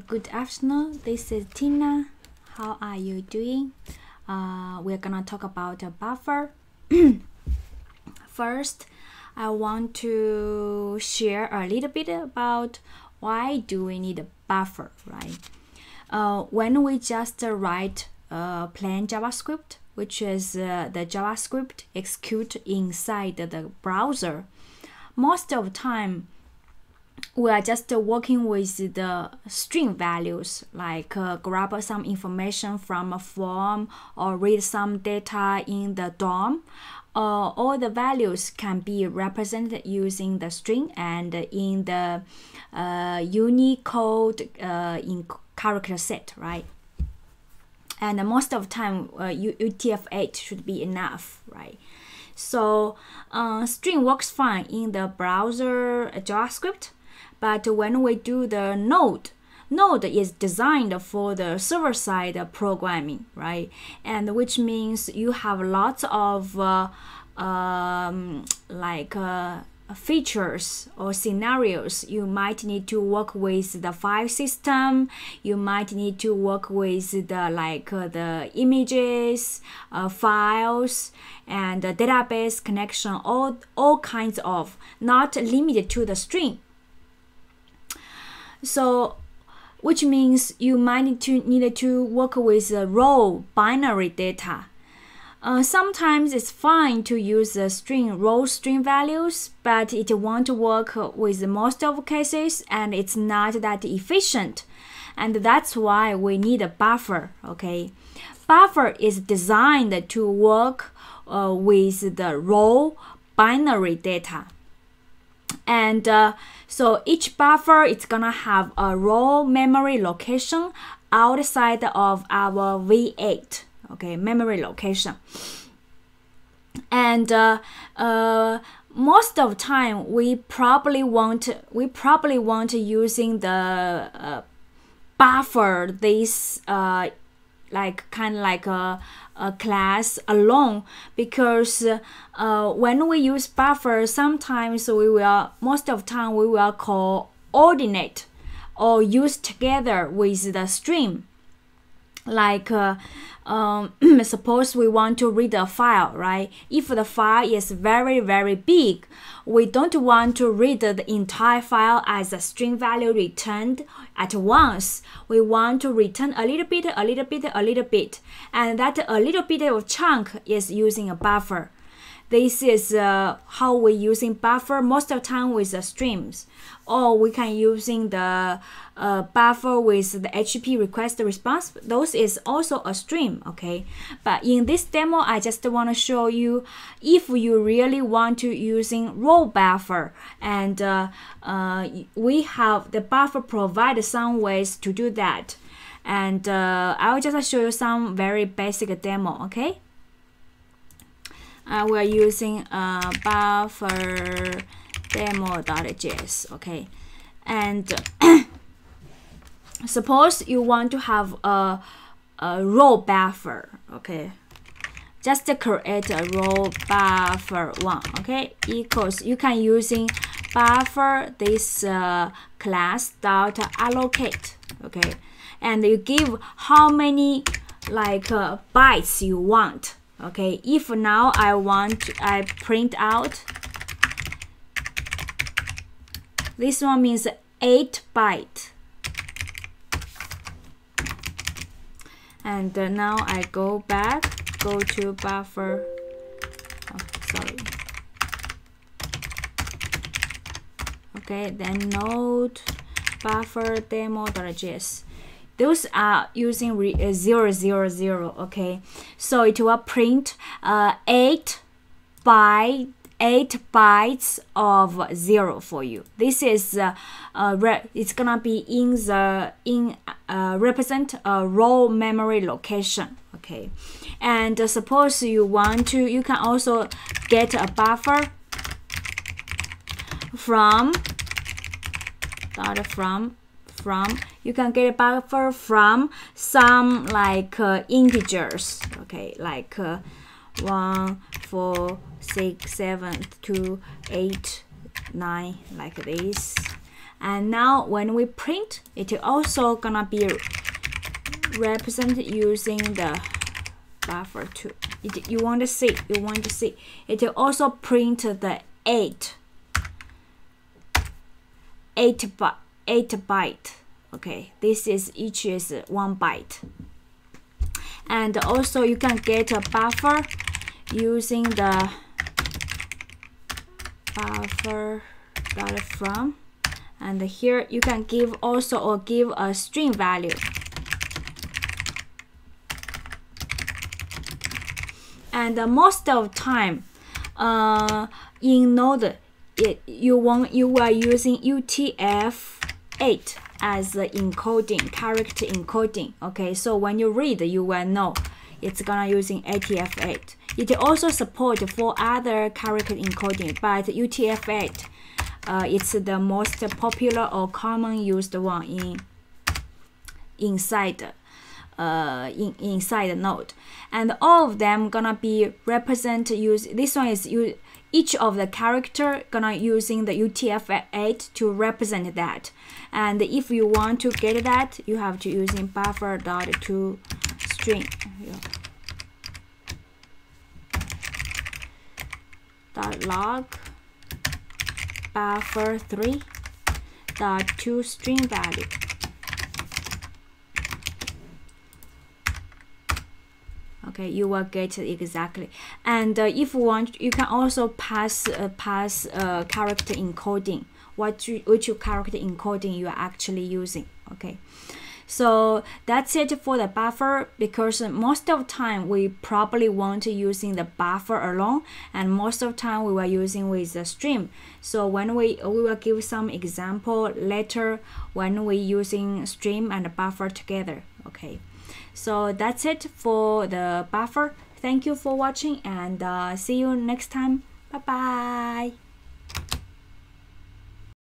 Good afternoon. This is Tina. How are you doing? Uh, we're gonna talk about a buffer. First, I want to share a little bit about why do we need a buffer, right? Uh, when we just write a plain JavaScript, which is uh, the JavaScript execute inside the browser, most of the time we are just working with the string values like uh, grab some information from a form or read some data in the DOM uh, all the values can be represented using the string and in the uh, Unicode uh, in character set, right? And most of the time, uh, UTF-8 should be enough, right? So uh, string works fine in the browser JavaScript, but when we do the node, Node is designed for the server side programming, right? And which means you have lots of uh, um, like uh, features or scenarios. You might need to work with the file system. You might need to work with the like uh, the images uh, files and the database connection all all kinds of not limited to the string so which means you might need to need to work with the raw binary data. Uh, sometimes it's fine to use the string raw string values, but it won't work with most of cases and it's not that efficient. And that's why we need a buffer, okay? Buffer is designed to work uh, with the raw binary data. And uh, so each buffer is gonna have a raw memory location outside of our V8, okay, memory location. And uh, uh, most of the time, we probably want we probably want to using the uh, buffer this uh, like kind of like a a class alone because uh, when we use buffer, sometimes we will, most of time we will coordinate or use together with the stream. Like uh, um, suppose we want to read a file, right? If the file is very, very big, we don't want to read the entire file as a string value returned at once. We want to return a little bit, a little bit, a little bit. And that a little bit of chunk is using a buffer. This is uh, how we're using buffer most of the time with the streams. Or we can using the uh, buffer with the HTTP request response. Those is also a stream, okay? But in this demo, I just want to show you if you really want to using raw buffer and uh, uh, we have the buffer provide some ways to do that. And uh, I'll just show you some very basic demo, okay? Uh, we're using uh, buffer demo.js okay? And suppose you want to have a, a raw buffer okay? Just create a raw buffer one okay? Equals you can using buffer this uh, class dot allocate okay? And you give how many like uh, bytes you want okay if now I want to, I print out this one means 8 byte. And uh, now I go back go to buffer. Oh, sorry. Okay then node buffer demo.js those are using re, uh, 0, 0, 0, okay? So it will print uh, 8 by 8 bytes of 0 for you. This is, uh, uh, it's gonna be in the, in, uh, represent a raw memory location, okay? And uh, suppose you want to, you can also get a buffer from, dot from from. You can get a buffer from some like uh, integers. Okay like uh, 1 4 6 7 2 8 9 like this. And now when we print it also gonna be represented using the buffer too you want to see you want to see. It also print the 8 8 byte 8 byte. Okay this is each is 1 byte. And also you can get a buffer using the buffer dot from. And here you can give also or give a string value. And uh, most of time uh, in node it, you want you are using utf-8 as the encoding character encoding okay? So when you read you will know it's gonna using utf-8 it also support for other character encoding but utf-8 uh, it's the most popular or common used one in inside uh, in, inside the node. And all of them gonna be represent use this one is you each of the character gonna using the UTF-8 to represent that. And if you want to get that you have to using buffer dot to string. Dot log buffer 3 dot to string value okay you will get exactly and uh, if you want you can also pass uh, pass uh, character encoding what you, which character encoding you are actually using okay so that's it for the buffer because most of the time we probably want to using the buffer alone and most of time we were using with the stream. So when we, we will give some example later when we using stream and buffer together. Okay. So that's it for the buffer. Thank you for watching and uh, see you next time. Bye bye.